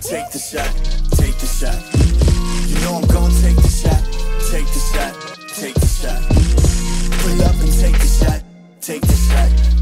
Take the shot, take the shot. You know I'm gonna take the shot, take the shot, take the shot. Pull up and take the shot, take the shot.